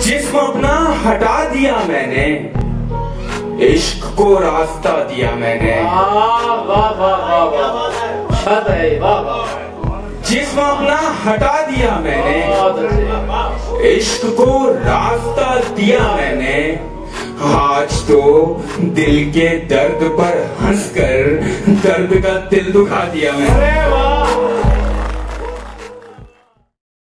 जिसम अपना हटा दिया मैंने इश्क को रास्ता दिया मैंने। जिसम अपना हटा दिया मैंने इश्क को रास्ता दिया मैंने। आज तो दिल के दर्द पर हंसकर दर्द का दिल दुखा दिया मैंने। अरे